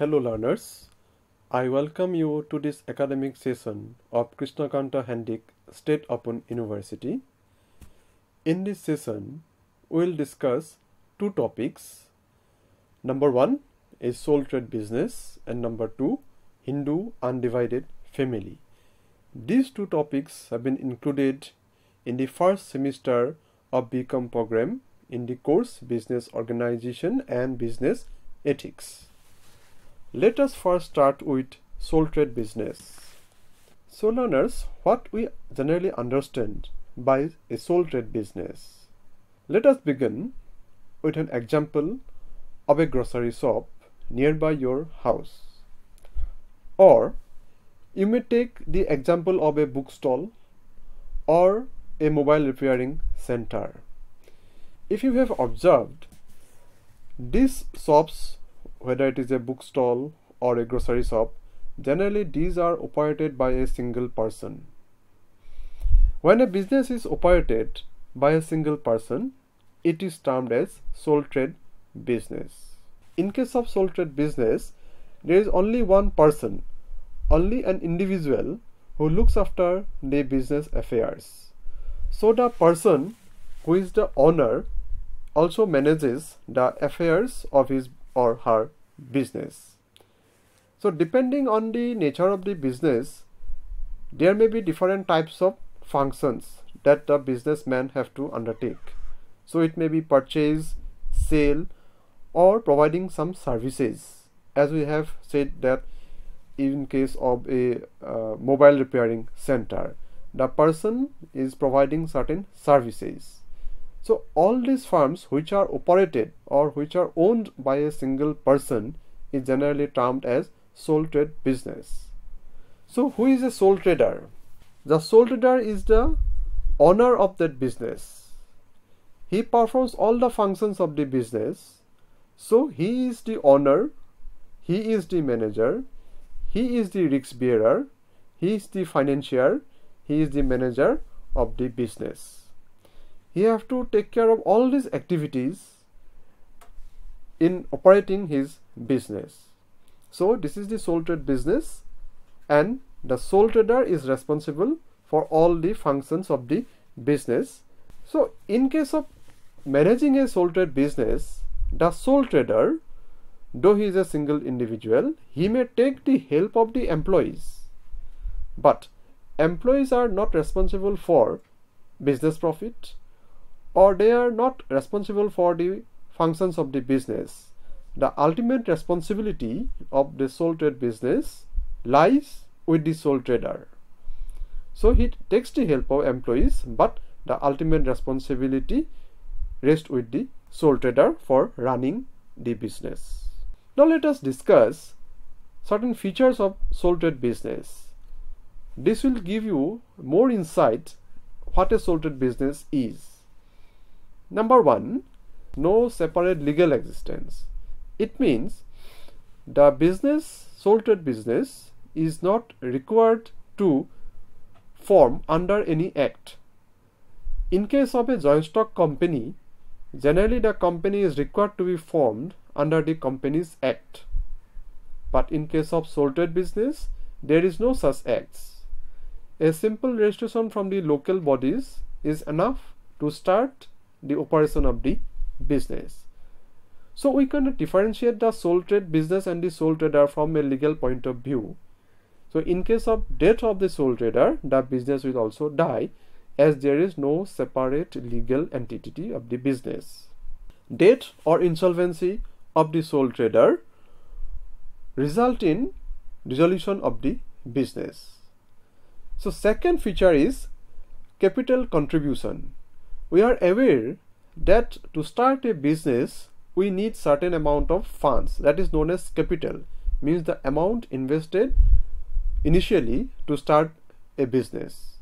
Hello learners, I welcome you to this academic session of Krishnakanta Handiqui State Open University. In this session, we will discuss two topics. Number one is sole trade business and number two, Hindu undivided family. These two topics have been included in the first semester of BCom program in the course Business Organization and Business Ethics. Let us first start with sole trade business. So learners, what we generally understand by a sole trade business. Let us begin with an example of a grocery shop nearby your house. Or you may take the example of a bookstall or a mobile repairing center. If you have observed, these shops, whether it is a bookstall or a grocery shop, generally these are operated by a single person. When a business is operated by a single person, it is termed as sole trade business. In case of sole trade business, there is only one person only an individual who looks after the business affairs. So the person who is the owner also manages the affairs of his or her business. So depending on the nature of the business, there may be different types of functions that the businessman have to undertake. So it may be purchase, sale or providing some services. As we have said that in case of a uh, mobile repairing center the person is providing certain services so all these firms which are operated or which are owned by a single person is generally termed as sole trade business. So who is a sole trader? The sole trader is the owner of that business. He performs all the functions of the business. So he is the owner he is the manager he is the risk bearer, he is the financier, he is the manager of the business. He have to take care of all these activities in operating his business. So this is the sole trade business and the sole trader is responsible for all the functions of the business. So in case of managing a sole trade business, the sole trader Though he is a single individual, he may take the help of the employees. But employees are not responsible for business profit or they are not responsible for the functions of the business. The ultimate responsibility of the sole trade business lies with the sole trader. So he takes the help of employees, but the ultimate responsibility rests with the sole trader for running the business. Now let us discuss certain features of sole trade business. This will give you more insight what a sole trade business is. Number one, no separate legal existence. It means the business, sole trade business, is not required to form under any act. In case of a joint stock company, generally the company is required to be formed under the Companies Act. But in case of sole trade business, there is no such acts. A simple registration from the local bodies is enough to start the operation of the business. So we can differentiate the sole trade business and the sole trader from a legal point of view. So in case of death of the sole trader, the business will also die as there is no separate legal entity of the business. Death or insolvency of the sole trader result in dissolution of the business. So second feature is capital contribution. We are aware that to start a business we need certain amount of funds that is known as capital means the amount invested initially to start a business.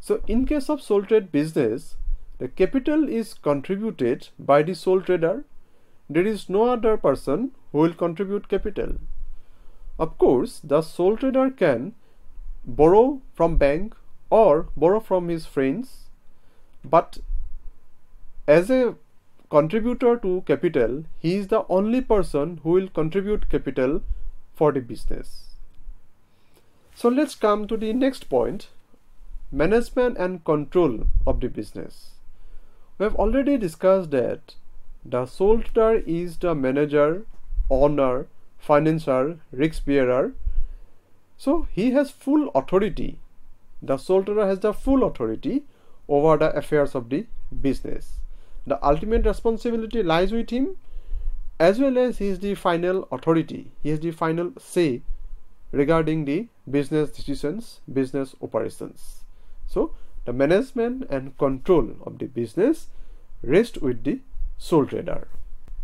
So in case of sole trade business the capital is contributed by the sole trader there is no other person who will contribute capital. Of course, the sole trader can borrow from bank or borrow from his friends, but as a contributor to capital, he is the only person who will contribute capital for the business. So let's come to the next point management and control of the business. We have already discussed that the sole is the manager, owner, financier, risk bearer. So he has full authority. The sole has the full authority over the affairs of the business. The ultimate responsibility lies with him as well as he is the final authority. He has the final say regarding the business decisions, business operations. So, the management and control of the business rest with the sole trader.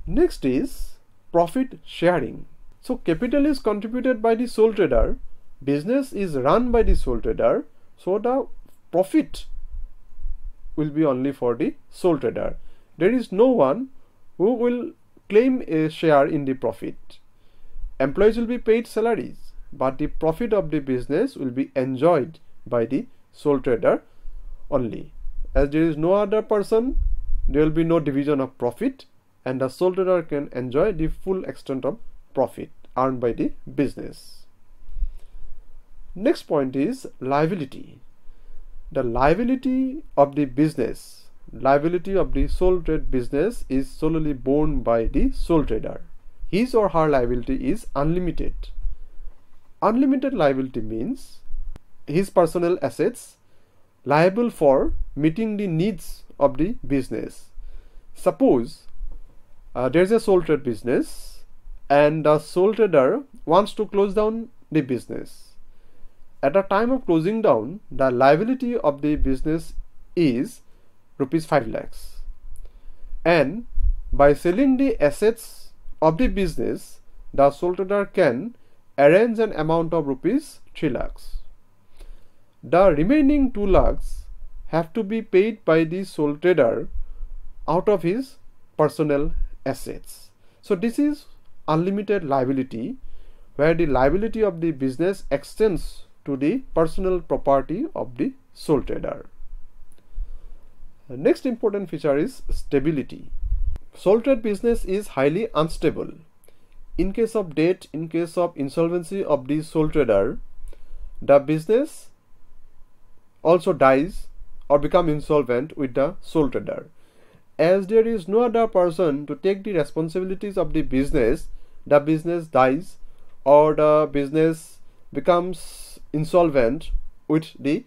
Next is profit sharing. So, capital is contributed by the sole trader, business is run by the sole trader, so the profit will be only for the sole trader. There is no one who will claim a share in the profit. Employees will be paid salaries, but the profit of the business will be enjoyed by the sole trader only. As there is no other person, there will be no division of profit, and the sole trader can enjoy the full extent of profit earned by the business. Next point is liability. The liability of the business, liability of the sole trade business is solely borne by the sole trader. His or her liability is unlimited. Unlimited liability means his personal assets liable for meeting the needs of the business. Suppose uh, there is a sole trade business and the sole trader wants to close down the business. At the time of closing down, the liability of the business is rupees 5 lakhs. And by selling the assets of the business, the sole trader can arrange an amount of rupees 3 lakhs. The remaining 2 lakhs have to be paid by the sole trader out of his personal assets. So this is unlimited liability where the liability of the business extends to the personal property of the sole trader. The next important feature is stability. Sole business is highly unstable. In case of debt, in case of insolvency of the sole trader, the business also dies or become insolvent with the sole trader. As there is no other person to take the responsibilities of the business, the business dies or the business becomes insolvent with the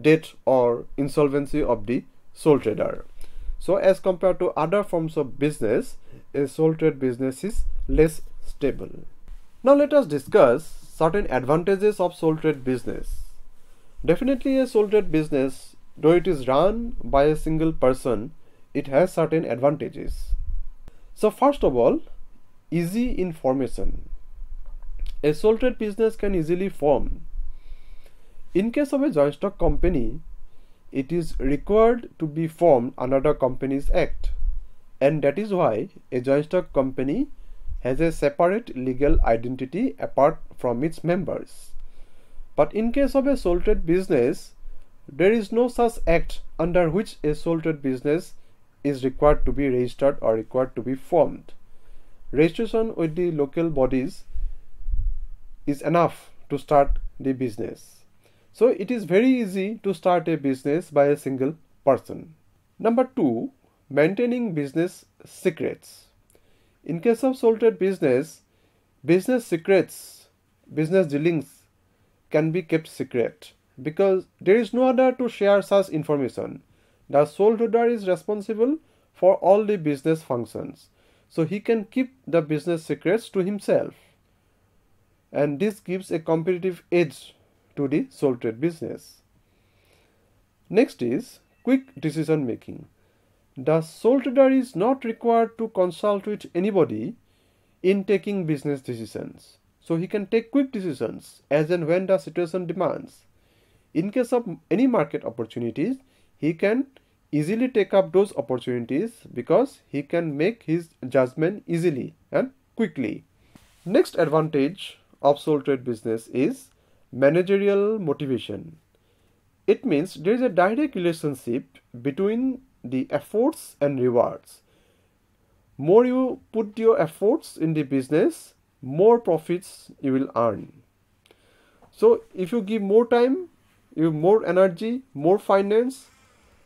debt or insolvency of the sole trader. So as compared to other forms of business, a sole trade business is less stable. Now let us discuss certain advantages of sole trade business. Definitely a sole trade business, though it is run by a single person, it has certain advantages. So first of all, easy information. A sole trade business can easily form. In case of a joint stock company, it is required to be formed under the Companies Act and that is why a joint stock company has a separate legal identity apart from its members. But in case of a sole trade business, there is no such act under which a sole trade business is required to be registered or required to be formed. Registration with the local bodies is enough to start the business. So it is very easy to start a business by a single person. Number two, maintaining business secrets. In case of sole trade business, business secrets, business dealings can be kept secret because there is no other to share such information. The sole trader is responsible for all the business functions. So he can keep the business secrets to himself. And this gives a competitive edge to the sole trade business. Next is quick decision making. The sole trader is not required to consult with anybody in taking business decisions. So he can take quick decisions as and when the situation demands. In case of any market opportunities, he can easily take up those opportunities because he can make his judgment easily and quickly. Next advantage of sole trade business is managerial motivation. It means there is a direct relationship between the efforts and rewards. More you put your efforts in the business, more profits you will earn. So if you give more time, you have more energy, more finance,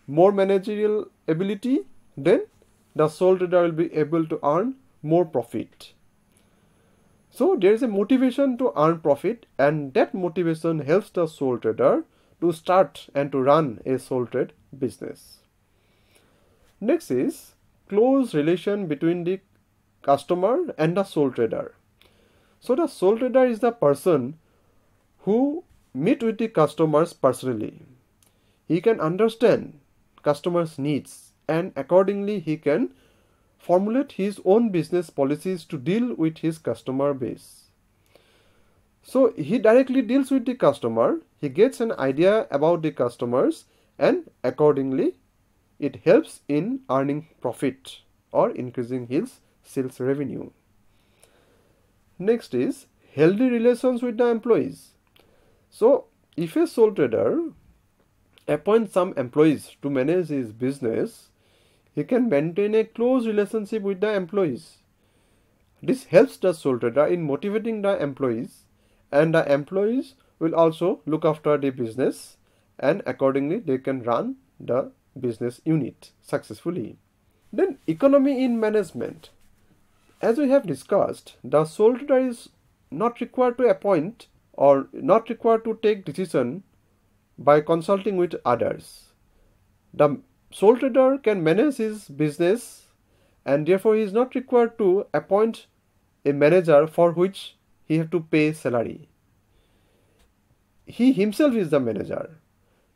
more managerial ability, then the sole trader will be able to earn more profit. So there is a motivation to earn profit and that motivation helps the sole trader to start and to run a sole trade business. Next is close relation between the customer and the sole trader. So the sole trader is the person who meet with the customers personally. He can understand customers' needs and accordingly he can formulate his own business policies to deal with his customer base. So he directly deals with the customer, he gets an idea about the customers and accordingly it helps in earning profit or increasing his sales revenue. Next is healthy relations with the employees. So if a sole trader appoints some employees to manage his business, he can maintain a close relationship with the employees. This helps the sole trader in motivating the employees and the employees will also look after the business and accordingly they can run the business unit successfully. Then economy in management. As we have discussed, the sole trader is not required to appoint or not required to take decision by consulting with others. The sole trader can manage his business and therefore he is not required to appoint a manager for which he have to pay salary. He himself is the manager.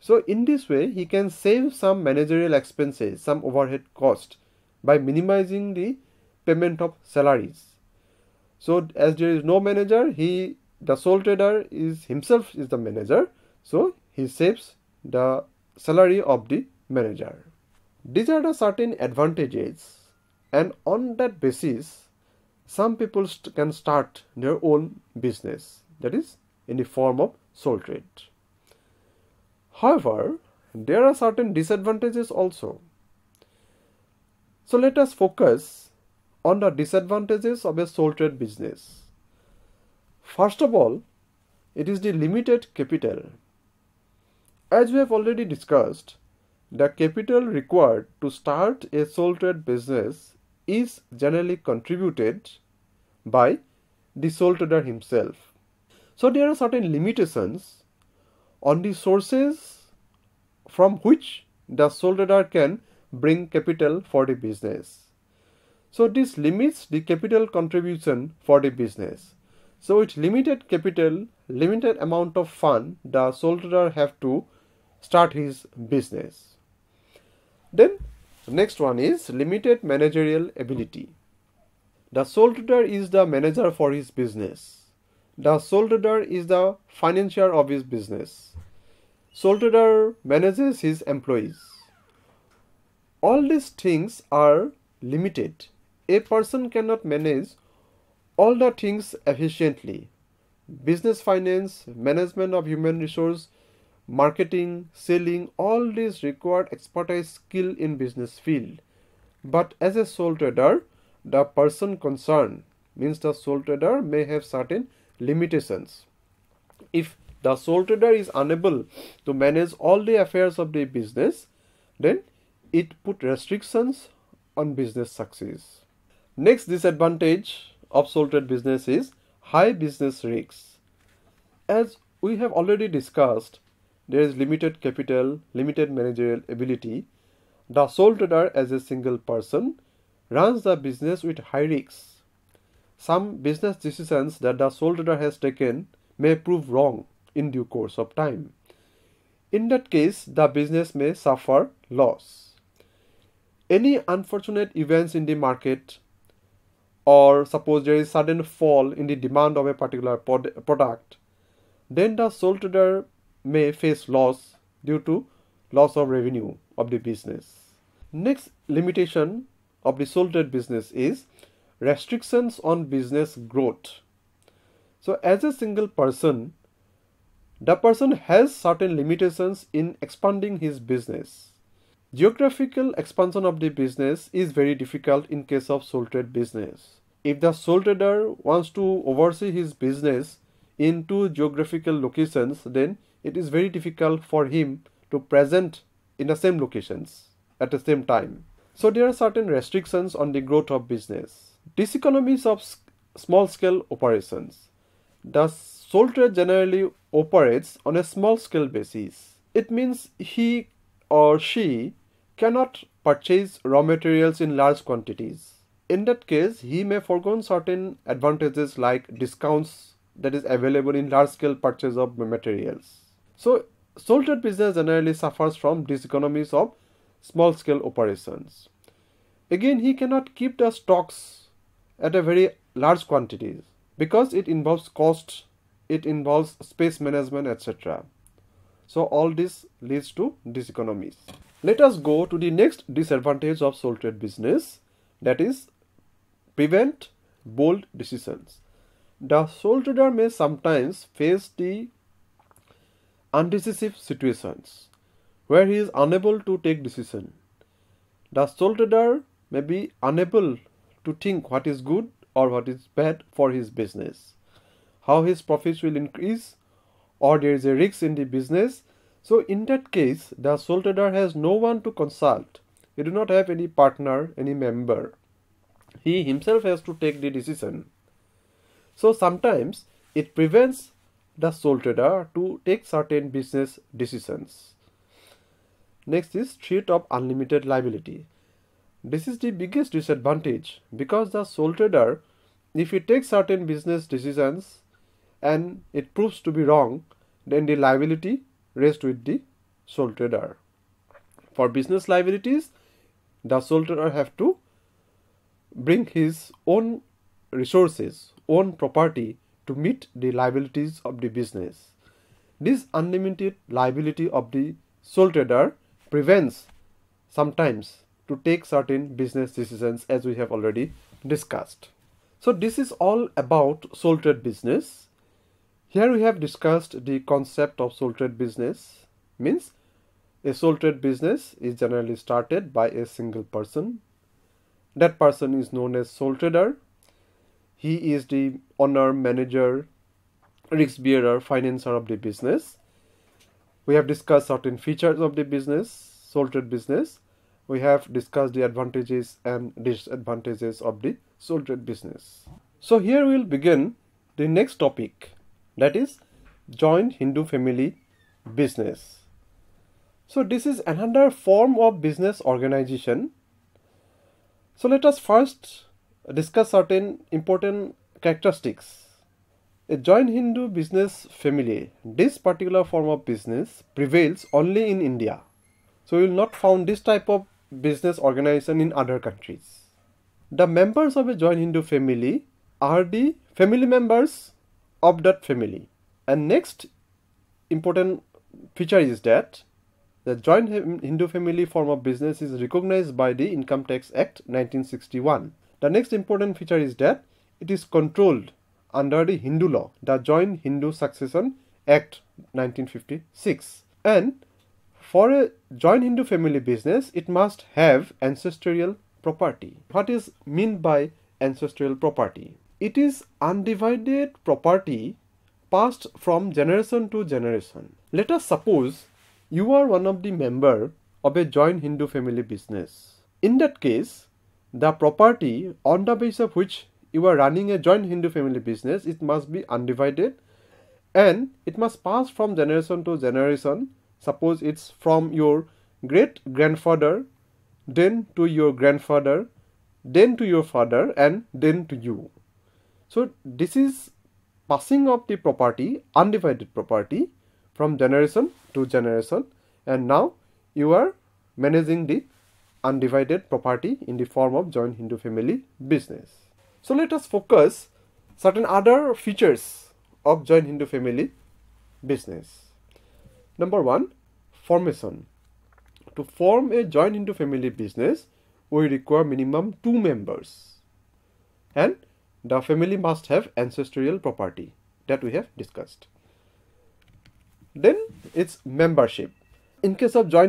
So in this way he can save some managerial expenses, some overhead cost by minimizing the payment of salaries. So as there is no manager, he the sole trader is himself is the manager so he saves the salary of the manager these are the certain advantages and on that basis some people st can start their own business. That is in the form of sole trade. However there are certain disadvantages also. So let us focus on the disadvantages of a sole trade business. First of all, it is the limited capital. As we have already discussed, the capital required to start a sole trade business is generally contributed by the sole trader himself. So there are certain limitations on the sources from which the sole trader can bring capital for the business. So this limits the capital contribution for the business. So with limited capital, limited amount of fund, the sole trader have to start his business. Then next one is limited managerial ability. The sole trader is the manager for his business. The sole trader is the financier of his business. Sole trader manages his employees. All these things are limited. A person cannot manage all the things efficiently business finance management of human resource marketing selling all these required expertise skill in business field. But as a sole trader the person concerned means the sole trader may have certain limitations. If the sole trader is unable to manage all the affairs of the business then it put restrictions on business success. Next disadvantage of sole trade business is high business risks. As we have already discussed, there is limited capital, limited managerial ability. The sole trader as a single person runs the business with high risks. Some business decisions that the sole trader has taken may prove wrong in due course of time. In that case, the business may suffer loss. Any unfortunate events in the market or suppose there is sudden fall in the demand of a particular product, then the sole trader may face loss due to loss of revenue of the business. Next limitation of the sole trade business is restrictions on business growth. So as a single person, the person has certain limitations in expanding his business. Geographical expansion of the business is very difficult in case of sole trade business if the sole trader wants to oversee his business in two geographical locations, then it is very difficult for him to present in the same locations at the same time. So there are certain restrictions on the growth of business. Diseconomies of small scale operations. The sole generally operates on a small scale basis. It means he or she cannot purchase raw materials in large quantities. In that case, he may forego certain advantages like discounts that is available in large scale purchase of materials. So, trade business generally suffers from diseconomies of small scale operations. Again, he cannot keep the stocks at a very large quantities because it involves cost, it involves space management, etc. So all this leads to diseconomies. Let us go to the next disadvantage of sole trade business that is prevent bold decisions. The sole trader may sometimes face the undecisive situations where he is unable to take decision. The sole trader may be unable to think what is good or what is bad for his business, how his profits will increase, or there is a risk in the business. So, in that case, the sole trader has no one to consult. He do not have any partner, any member. He himself has to take the decision. So, sometimes it prevents the sole trader to take certain business decisions. Next is threat of unlimited liability. This is the biggest disadvantage because the sole trader, if he takes certain business decisions and it proves to be wrong, then the liability rests with the sole trader. For business liabilities, the sole trader have to bring his own resources, own property to meet the liabilities of the business. This unlimited liability of the sole trader prevents sometimes to take certain business decisions as we have already discussed. So this is all about sole trade business. Here we have discussed the concept of sole trade business means a sole trade business is generally started by a single person. That person is known as sole trader. He is the owner, manager, risk bearer, financer of the business. We have discussed certain features of the business, sole trade business we have discussed the advantages and disadvantages of the sole trade business. So here we will begin the next topic that is joint Hindu family business. So this is another form of business organization. So let us first discuss certain important characteristics. A joint Hindu business family, this particular form of business prevails only in India. So you will not find this type of business organization in other countries. The members of a joint Hindu family are the family members of that family. And next important feature is that the joint Hindu family form of business is recognized by the Income Tax Act 1961. The next important feature is that it is controlled under the Hindu law, the Joint Hindu Succession Act 1956. And for a joint Hindu family business, it must have ancestral property. What is meant by ancestral property? It is undivided property passed from generation to generation. Let us suppose you are one of the member of a joint Hindu family business. In that case, the property on the basis of which you are running a joint Hindu family business, it must be undivided and it must pass from generation to generation. Suppose it's from your great grandfather then to your grandfather then to your father and then to you. So this is passing of the property undivided property from generation to generation. And now you are managing the undivided property in the form of joint hindu family business so let us focus certain other features of joint hindu family business Number one, formation. To form a joint Hindu family business, we require minimum two members. And the family must have ancestral property that we have discussed. Then it's membership. In case of joint